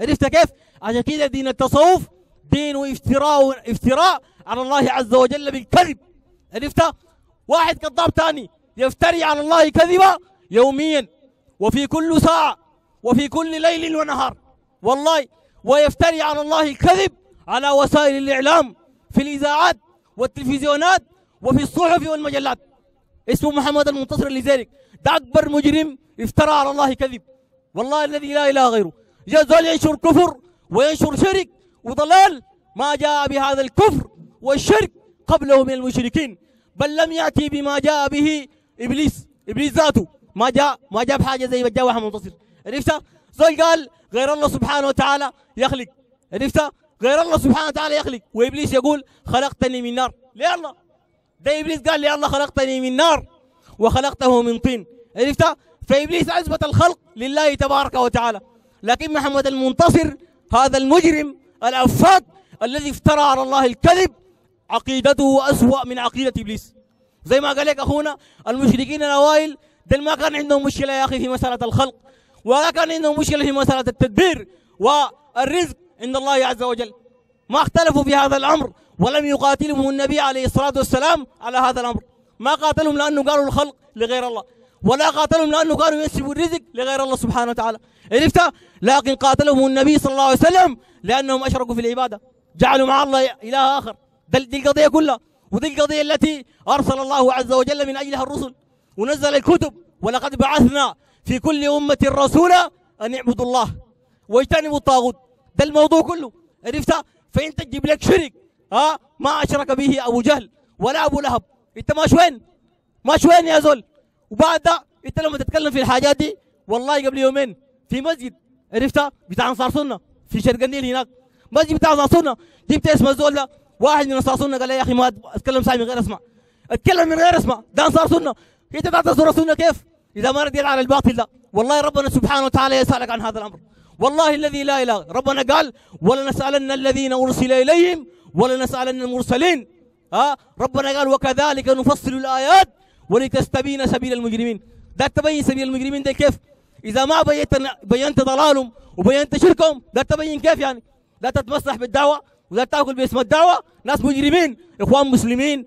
عرفت كيف؟ عشان كده دين التصوف دين افتراء افتراء على الله عز وجل بالكذب. عرفت؟ واحد كذاب تاني يفتري على الله كذبا يوميا وفي كل ساعة وفي كل ليل ونهار. والله ويفتري على الله الكذب على وسائل الإعلام في الإذاعات والتلفزيونات وفي الصحف والمجلات. اسمه محمد المنتصر لذلك. ده أكبر مجرم افترى على الله كذب. والله الذي لا إله غيره. جاء ينشر كفر وينشر شرك وضلال ما جاء بهذا الكفر والشرك قبله من المشركين بل لم يأتي بما جاء به إبليس إبليس ذاته. ما جاء ما جاب حاجة زي ما جاء واحد منتصر. عرفت؟ زول قال غير الله سبحانه وتعالى يخلق. عرفت؟ غير الله سبحانه وتعالى يخلق. وإبليس يقول خلقتني من نار. ليه الله؟ ده إبليس قال لي الله خلقتني من نار وخلقته من طين. عرفت؟ فإبليس أثبت الخلق لله تبارك وتعالى. لكن محمد المنتصر هذا المجرم الأفاق الذي افترى على الله الكذب عقيدته أسوأ من عقيدة إبليس. زي ما قال لك أخونا المشركين الأوائل دل ما كان عندهم مشكلة يا أخي في مسألة الخلق ولا كان عندهم مشكلة في مسألة التدبير والرزق عند الله عز وجل. ما اختلفوا في هذا الأمر ولم يقاتلهم النبي عليه الصلاة والسلام على هذا الأمر. ما قاتلهم لأنه قالوا الخلق لغير الله. ولا قاتلهم لأنه كانوا ينسبوا الرزق لغير الله سبحانه وتعالى. عرفت؟ لكن قاتلهم النبي صلى الله عليه وسلم لأنهم أشركوا في العبادة. جعلوا مع الله إله آخر. دي القضية كلها. ودي القضية التي أرسل الله عز وجل من أجلها الرسل. ونزل الكتب. ولقد بعثنا في كل أمة رسولا أن يعبدوا الله واجتنبوا الطاغوت. ده الموضوع كله. عرفت؟ فأنت تجيب لك شرك ها ما أشرك به أبو جهل ولا أبو لهب. أنت ماش وين؟ ماش وين يا زول؟ وبعد ده أنت لما تتكلم في الحاجات دي والله قبل يومين في مسجد عرفت؟ بتاع أنصار سنة في شرق النيل هناك. مسجد بتاع أنصار سنة جبت اسم الزول ده واحد من أنصار سنة قال لي يا أخي ما أتكلم سامي من غير أسمع. أتكلم من غير أسمع. ده أنصار سنة. إنت تعطي صورة سنة كيف؟ إذا ما رديت على الباطل ده. والله ربنا سبحانه وتعالى يسألك عن هذا الأمر. والله الذي لا إله ربنا قال ولنسألن الذين أرسل إليهم ولنسألن المرسلين. ها ربنا قال وكذلك نفصل الآيات ولتستبين سبيل المجرمين. ده تبين سبيل المجرمين ده كيف؟ إذا ما بينت بينت ضلالهم وبينت شركهم ده تبين كيف يعني؟ ده تتمسح بالدعوة وده تأكل باسم الدعوة. ناس مجرمين إخوان مسلمين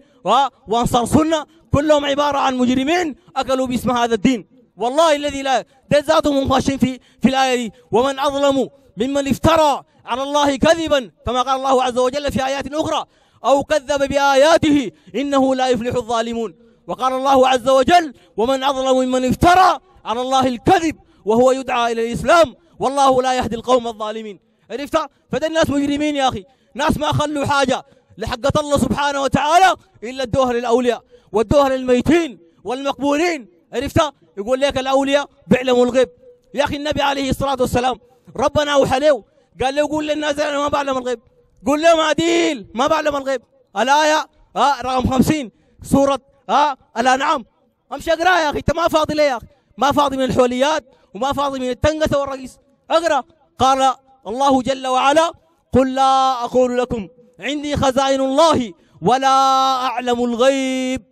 وأنصار سنة كلهم عبارة عن مجرمين أكلوا باسم هذا الدين. والله الذي لا ده ذاتهم مخاشين في في الآية دي. ومن أظلم ممن افترى على الله كذبا كما قال الله عز وجل في آيات أخرى أو كذب بآياته إنه لا يفلح الظالمون. وقال الله عز وجل ومن أظلم ممن افترى على الله الكذب وهو يدعى إلى الإسلام والله لا يهدي القوم الظالمين. عرفت؟ فده الناس مجرمين يا أخي. ناس ما خلوا حاجة لحقة الله سبحانه وتعالى إلا ادوها للأولياء ودوها للميتين والمقبورين عرفت؟ يقول لك الأولياء بيعلموا الغيب. يا أخي النبي عليه الصلاة والسلام ربنا أوحى له قال له قول للناس أنا ما بعلم الغيب. قول لهم عديل ما بعلم الغيب. الآية آه رقم 50 سورة آه الأنعام أمشي أقرأ يا أخي أنت ما فاضي ليه يا أخي؟ ما فاضي من الحوليات وما فاضي من التنقسة والرئيس أقرأ. قال الله جل وعلا قل لا أقول لكم عندي خزائن الله ولا أعلم الغيب.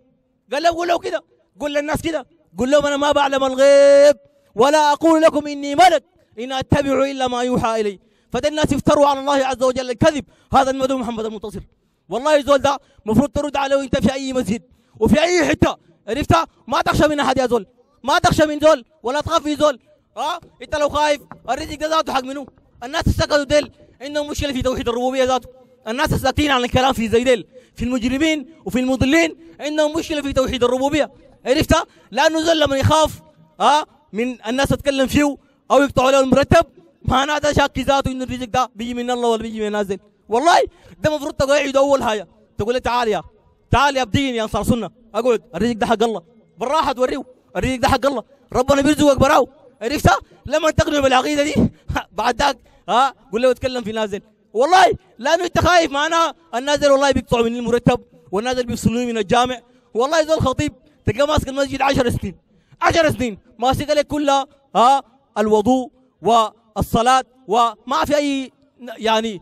قال له قول له كده قول للناس كده قول لهم أنا ما بعلم الغيب ولا أقول لكم إني ملك إن أتبع إلا ما يوحى إلي. فده الناس يفتروا على الله عز وجل الكذب. هذا المدعو محمد المنتصر. والله الزول ده المفروض ترد عليه انت في أي مسجد. وفي أي حتة؟ عرفت؟ ما تخشى من أحد يا زول. ما تخشى من زول ولا تخاف من زول. ها؟ أنت لو خايف الرزق ده ذاته حق منه الناس السكتوا ديل. عندهم مشكلة في توحيد الربوبية ذاته. الناس الساكتين عن الكلام في زي ديل. في المجرمين وفي المضلين. عندهم مشكلة في توحيد الربوبية. عرفت؟ لأنه زول لما يخاف ها؟ من الناس تتكلم فيه أو يقطعوا له المرتب. معناه ده شاك ذاته إنه الرزق ده بيجي من الله ولا بيجي من نازل والله ده المفروض تقعد أول حاجة. تقول له تعال يا تعال يا بدين يا أنصار سنة. اقعد الرزق ده حق الله. بالراحة توريه الرزق ده حق الله. ربنا بيرزقك براو. عرفت؟ لما تقنع بالعقيدة دي بعد ذاك ها قول له اتكلم في نازل. والله لأنه انت خايف معناها النازل والله بيقطعوا من المرتب والنازل بيفصلوني من الجامع. والله زول خطيب تلقى ماسك المسجد 10 سنين. 10 سنين. ماسك لك كلها ها الوضوء والصلاة وما في أي يعني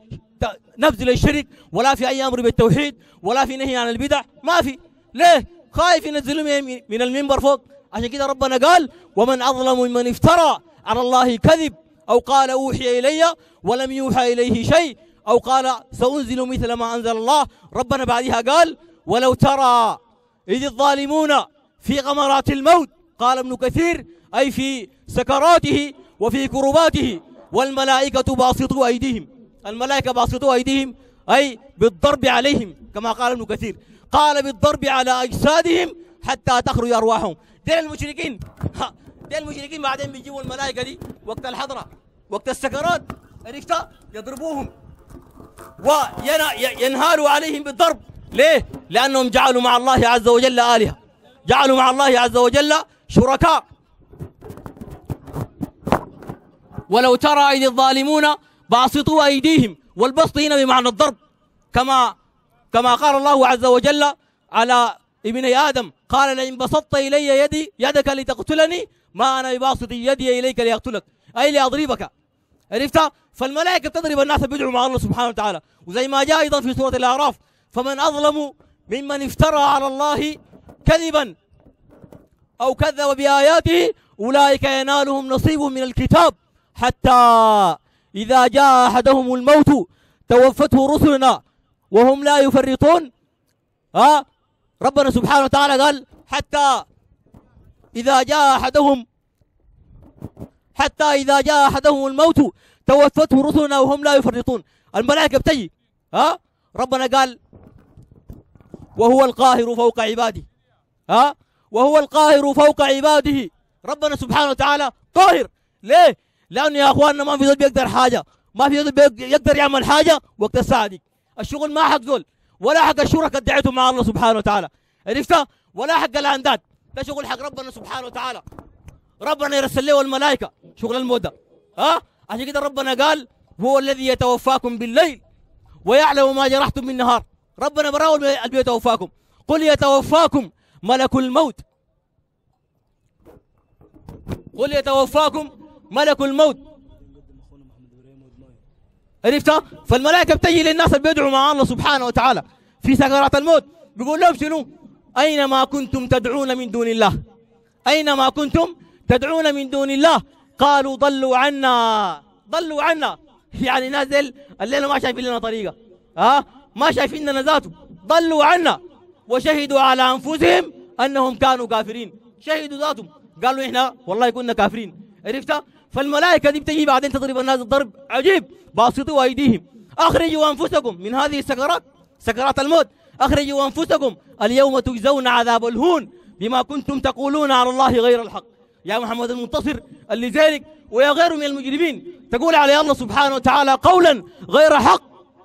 نبذ للشرك ولا في أي أمر بالتوحيد ولا في نهي عن البدع ما في. ليه؟ خايف ينزلوا من المنبر فوق. عشان كده ربنا قال ومن أظلم ممن افترى على الله كذب أو قال أوحي إلي ولم يوحى إليه شيء أو قال سأنزل مثل ما أنزل الله ربنا بعدها قال ولو ترى إذ الظالمون في غمرات الموت قال ابن كثير أي في سكراته وفي كرباته والملائكة باسطوا أيديهم الملائكة باسطوا أيديهم أي بالضرب عليهم كما قال ابن كثير. قال بالضرب على أجسادهم حتى تخرج أرواحهم. دين المشركين دين المشركين بعدين بيجيبوا الملائكة دي وقت الحضرة وقت السكرات عرفت يضربوهم. وينهالوا عليهم بالضرب. ليه؟ لأنهم جعلوا مع الله عز وجل آلهة. جعلوا مع الله عز وجل شركاء. ولو ترى أيدي الظالمون باسطوا أيديهم والبسط هنا بمعنى الضرب. كما كما قال الله عز وجل على ابن آدم قال لئن بسطت إلي يدي يدك لتقتلني ما أنا بباسط يدي إليك ليقتلك أي لأضربك. عرفت؟ فالملائكة تضرب الناس بيدعوا مع الله سبحانه وتعالى. وزي ما جاء أيضا في سورة الأعراف فمن أظلم ممن افترى على الله كذبا أو كذب بآياته أولئك ينالهم نصيب من الكتاب حتى إذا جاء أحدهم الموت توفته رسلنا وهم لا يفرطون. ها؟ ربنا سبحانه وتعالى قال حتى إذا جاء أحدهم حتى إذا جاء أحدهم الموت توفته رسلنا وهم لا يفرطون. الملائكة بتجي. ها؟ ربنا قال وهو القاهر فوق عباده. ها؟ وهو القاهر فوق عباده. ربنا سبحانه وتعالى قاهر. ليه؟ لأنه يا أخواننا ما في زول بيقدر حاجة ما في زول يقدر يعمل حاجة وقت الساعة دي الشغل ما حق زول ولا حق الشركة ادعيتهم مع الله سبحانه وتعالى. عرفت؟ ولا حق الأنداد. ده شغل حق ربنا سبحانه وتعالى. ربنا يرسل له الملائكة شغل المودة ها؟ عشان كده ربنا قال هو الذي يتوفاكم بالليل ويعلم ما جرحتم بالنهار ربنا براو اللي يتوفاكم. قل يتوفاكم ملك الموت. قل يتوفاكم ملك الموت. عرفت؟ فالملائكة بتجي للناس اللي بيدعوا مع الله سبحانه وتعالى في سكرات الموت. بيقول لهم شنو؟ أينما كنتم تدعون من دون الله. أينما كنتم تدعون من دون الله. قالوا ضلوا عنا. ضلوا عنا. يعني نازل الليلة ما شايفين لنا طريقة. ها؟ ما شايفين لنا ذاته. ضلوا عنا. وشهدوا على أنفسهم أنهم كانوا كافرين. شهدوا ذاتهم. قالوا إحنا والله كنا كافرين. عرفت؟ فالملائكة دي بتجي بعدين تضرب الناس الضرب عجيب. باسطوا أيديهم. أخرجوا أنفسكم من هذه السكرات سكرات الموت. أخرجوا أنفسكم. اليوم تجزون عذاب الهون بما كنتم تقولون على الله غير الحق. يا محمد المنتصر اللي ذلك ويا غيره من المجرمين. تقول على الله سبحانه وتعالى قولا غير حق.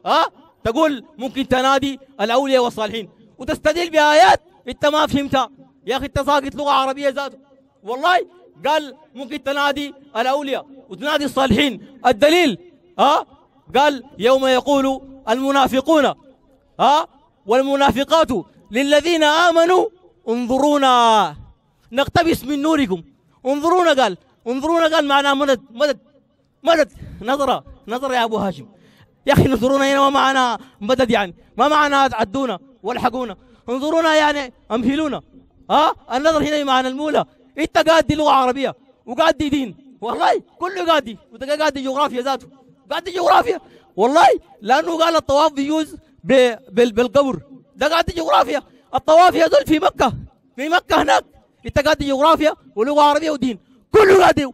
ها؟ تقول ممكن تنادي الأولياء والصالحين. وتستدل بآيات. انت ما فهمتها. يا أخي انت ساقط لغة عربية ذاته. والله قال ممكن تنادي الأولياء وتنادي الصالحين. الدليل ها؟ قال يوم يقول المنافقون ها؟ والمنافقات للذين آمنوا انظرونا نقتبس من نوركم. انظرونا قال. انظرونا قال معناه مدد مدد مدد. نظرة نظرة يا أبو هاشم. يا أخي انظرونا هنا ما معنا مدد يعني. ما معنا عدونا والحقونا انظرونا يعني أمهلونا ها؟ النظر هنا بمعنى المولى. انت قاعد دي لغة عربية وقاعد دي دين. والله كله قاعد دي. وانت قاعد دي جغرافيا ذاته. قاعد دي جغرافيا. والله لأنه قال الطواف بيجوز بالقبر. ده قاعد دي جغرافيا. الطواف يزول في مكة. في مكة هناك. انت قاعد دي جغرافيا ولغة عربية ودين. كله قاعد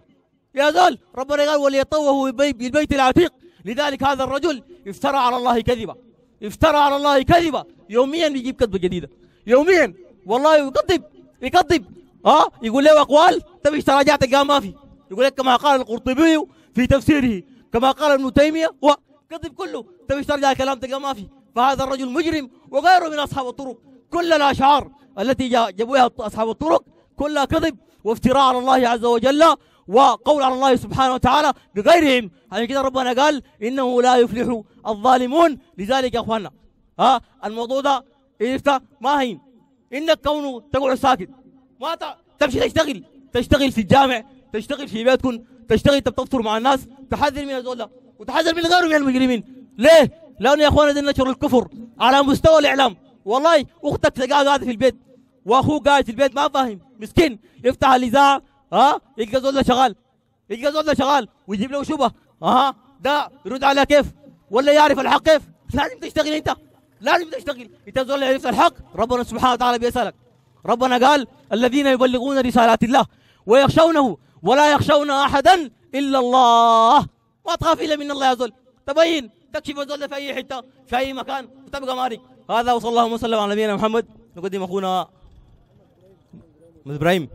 يا زول ربنا قال وليطوه بالبيت العتيق. لذلك هذا الرجل افترى على الله كذبا افترى على الله كذبا يوميا بيجيب كذبة جديدة. يوميا. والله يكذب يكذب آه يقول له أقوال؟ تبي تراجعت قال ما في. يقول لك كما قال القرطبي في تفسيره كما قال ابن تيمية وكذب كله. تبي ترجع كلام تلقى ما في. فهذا الرجل مجرم وغيره من أصحاب الطرق. كل الأشعار التي جابوها أصحاب الطرق كلها كذب وافتراء على الله عز وجل وقول على الله سبحانه وتعالى بغيرهم. عشان كده ربنا قال إنه لا يفلح الظالمون. لذلك يا إخواننا ها الموضوع ده عرفت ما هين. إنك كونه تقعد ساكت. ما تمشي تشتغل. تشتغل في الجامع تشتغل في بيتكم تشتغل تفطر مع الناس تحذر من ده وتحذر من غيره من المجرمين. ليه؟ لأنه يا اخوانا دي نشر الكفر على مستوى الإعلام. والله أختك تلقاها قاعدة في البيت وأخوك قاعد في البيت ما فاهم. مسكين يفتح الإذاعة ها؟ يلقى زول شغال. يلقى زول شغال ويجيب له شبهة أها ده يرد عليها كيف؟ ولا يعرف الحق كيف؟ لازم تشتغل أنت. لازم تشتغل. انت زول عرفت الحق ربنا سبحانه وتعالى بيسألك. ربنا قال الذين يبلغون رسالات الله ويخشونه ولا يخشون أحدا إلا الله. ما تخاف إلا من الله يا زول. تبين؟ تكشف الزول في أي حتة في أي مكان وتبقى مارك هذا وصلى الله وسلم على نبينا محمد. نقدم أخونا إبراهيم.